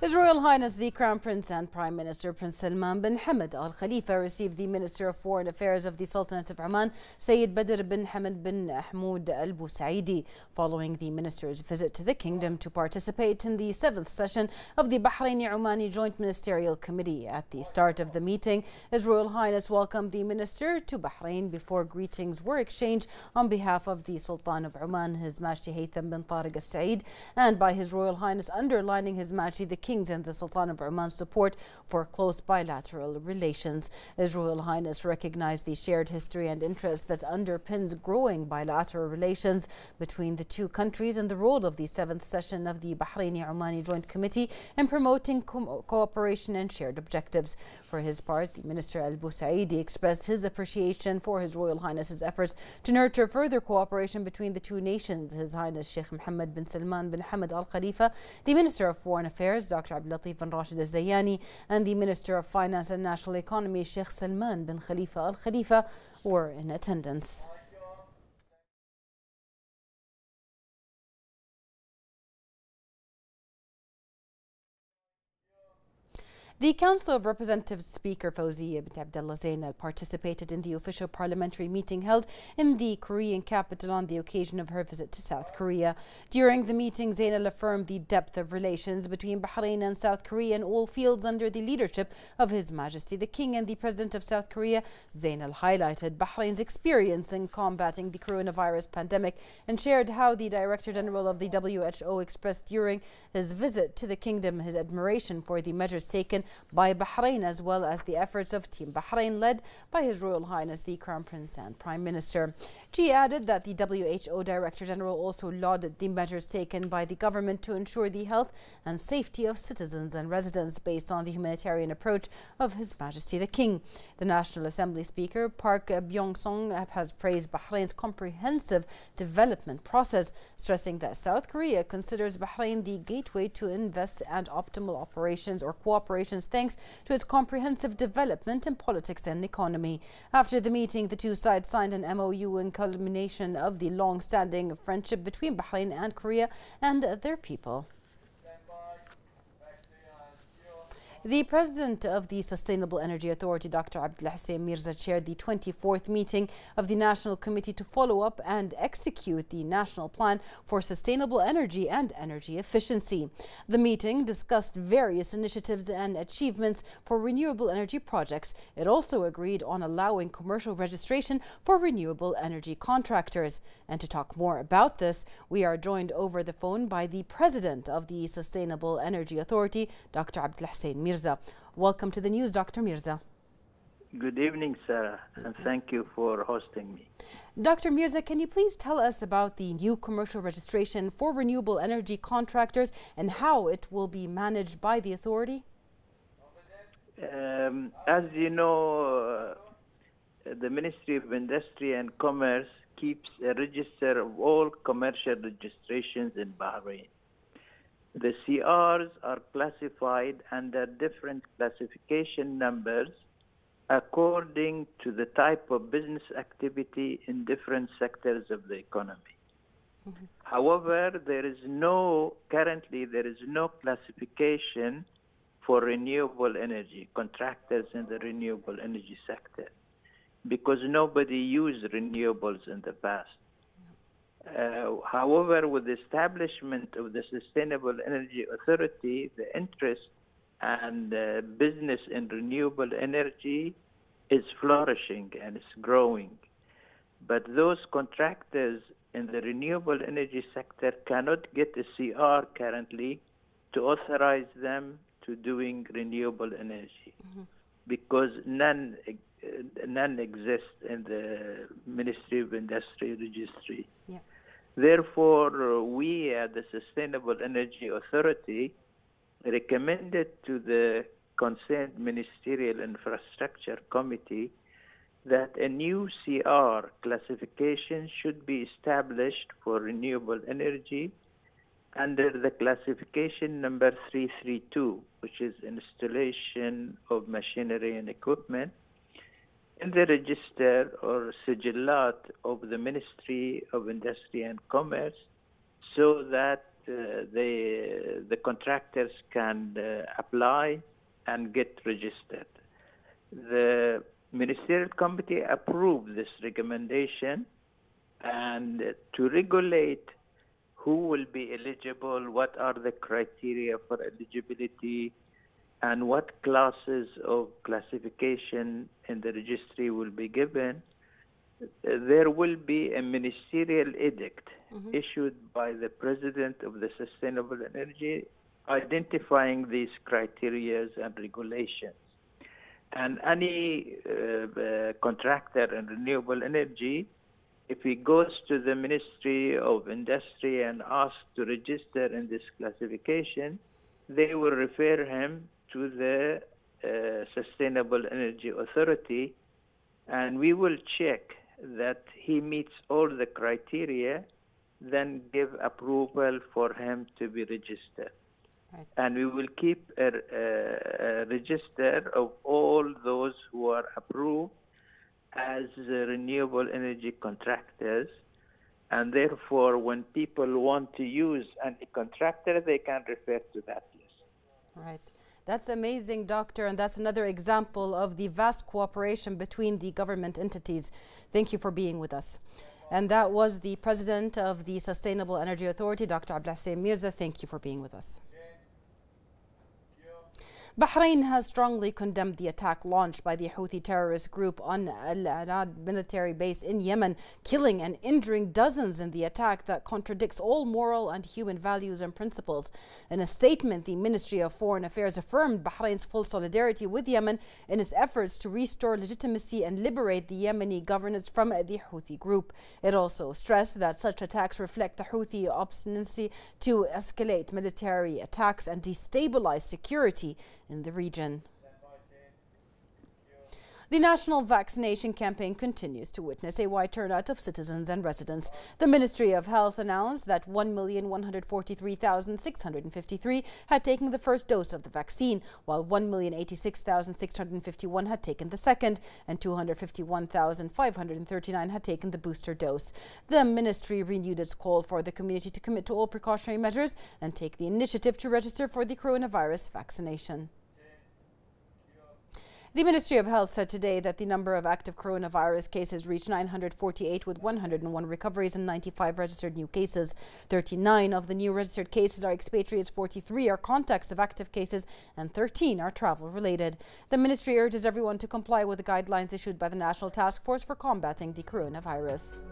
His Royal Highness the Crown Prince and Prime Minister Prince Salman bin Hamad Al Khalifa received the Minister of Foreign Affairs of the Sultanate of Oman, Sayyid Badr bin Hamad bin Hamoud Al Busaidi, following the minister's visit to the kingdom to participate in the seventh session of the Bahraini Omani Joint Ministerial Committee. At the start of the meeting, His Royal Highness welcomed the minister to Bahrain before greetings were exchanged on behalf of the Sultan of Oman, His Majesty Haytham bin Tariq Al Said, and by His Royal Highness underlining His Majesty the King's and the Sultan of Oman's support for close bilateral relations. His Royal Highness recognized the shared history and interest that underpins growing bilateral relations between the two countries and the role of the seventh session of the Bahraini Omani Joint Committee in promoting co cooperation and shared objectives. For his part, the Minister Al Busaidi expressed his appreciation for His Royal Highness's efforts to nurture further cooperation between the two nations. His Highness Sheikh Mohammed bin Salman bin Hamad Al Khalifa, the Minister of Foreign Affairs, Dr. Dr. Latif bin Rashid Al Zayani and the Minister of Finance and National Economy, Salman bin Khalifa Al Khalifa, were in attendance. The Council of Representatives Speaker Fawzia bint Abdullah Zainal participated in the official parliamentary meeting held in the Korean capital on the occasion of her visit to South Korea. During the meeting, Zainal affirmed the depth of relations between Bahrain and South Korea in all fields under the leadership of His Majesty the King and the President of South Korea. Zainal highlighted Bahrain's experience in combating the coronavirus pandemic and shared how the Director General of the WHO expressed during his visit to the kingdom his admiration for the measures taken by Bahrain as well as the efforts of Team Bahrain led by His Royal Highness the Crown Prince and Prime Minister. She added that the WHO Director General also lauded the measures taken by the government to ensure the health and safety of citizens and residents based on the humanitarian approach of His Majesty the King. The National Assembly Speaker Park Byeong-seug has praised Bahrain's comprehensive development process, stressing that South Korea considers Bahrain the gateway to invest and optimal operations or cooperation thanks to its comprehensive development in politics and economy. After the meeting, the two sides signed an MOU in culmination of the long-standing friendship between Bahrain and Korea and their people. The president of the Sustainable Energy Authority, Dr. Abdul Hussein Mirza, chaired the 24th meeting of the National Committee to follow up and execute the National Plan for Sustainable Energy and Energy Efficiency. The meeting discussed various initiatives and achievements for renewable energy projects. It also agreed on allowing commercial registration for renewable energy contractors. And to talk more about this, we are joined over the phone by the president of the Sustainable Energy Authority, Dr. Abdul Hussein Mirza. Mirza. Welcome to the news, Dr. Mirza. Good evening, Sarah, and thank you for hosting me. Dr. Mirza, can you please tell us about the new commercial registration for renewable energy contractors and how it will be managed by the authority? Um, as you know, uh, the Ministry of Industry and Commerce keeps a register of all commercial registrations in Bahrain. The CRs are classified under different classification numbers according to the type of business activity in different sectors of the economy. Mm-hmm. However, there is no, currently, there is no classification for renewable energy, contractors in the renewable energy sector, because nobody used renewables in the past. Uh, however, with the establishment of the Sustainable Energy Authority, the interest and uh, business in renewable energy is flourishing and it's growing. But those contractors in the renewable energy sector cannot get a CR currently to authorize them to doing renewable energy mm-hmm. because none uh, none exist in the Ministry of Industry registry. Yeah. Therefore, uh, we at the Sustainable Energy Authority recommended to the concerned Ministerial Infrastructure Committee that a new CR classification should be established for renewable energy under the classification number 332, which is installation of machinery and equipment, in the register or sigillat of the Ministry of Industry and Commerce so that uh, they, the contractors can uh, apply and get registered. The ministerial committee approved this recommendation and to regulate who will be eligible, what are the criteria for eligibility, and what classes of classification in the registry will be given, there will be a ministerial edict mm-hmm. issued by the president of the Sustainable Energy identifying these criteria and regulations. And any uh, uh, contractor in renewable energy, if he goes to the Ministry of Industry and asks to register in this classification, they will refer him to the uh, Sustainable Energy Authority, and we will check that he meets all the criteria, then give approval for him to be registered. Right. And we will keep a, a, a, register of all those who are approved as renewable energy contractors. And therefore, when people want to use any contractor, they can refer to that list. Right. That's amazing, Doctor, and that's another example of the vast cooperation between the government entities. Thank you for being with us. And that was the president of the Sustainable Energy Authority, Dr. Abdulhussein Mirza. Thank you for being with us. Bahrain has strongly condemned the attack launched by the Houthi terrorist group on Al Anad military base in Yemen, killing and injuring dozens in the attack that contradicts all moral and human values and principles. In a statement, the Ministry of Foreign Affairs affirmed Bahrain's full solidarity with Yemen in its efforts to restore legitimacy and liberate the Yemeni governance from the Houthi group. It also stressed that such attacks reflect the Houthi obstinacy to escalate military attacks and destabilize security in the region. The national vaccination campaign continues to witness a wide turnout of citizens and residents. The Ministry of Health announced that 1,143,653 had taken the first dose of the vaccine, while 1,086,651 had taken the second, and 251,539 had taken the booster dose. The ministry renewed its call for the community to commit to all precautionary measures and take the initiative to register for the coronavirus vaccination. The Ministry of Health said today that the number of active coronavirus cases reached 948 with 101 recoveries and 95 registered new cases. 39 of the new registered cases are expatriates, 43 are contacts of active cases, and 13 are travel related. The ministry urges everyone to comply with the guidelines issued by the National Task Force for combating the coronavirus.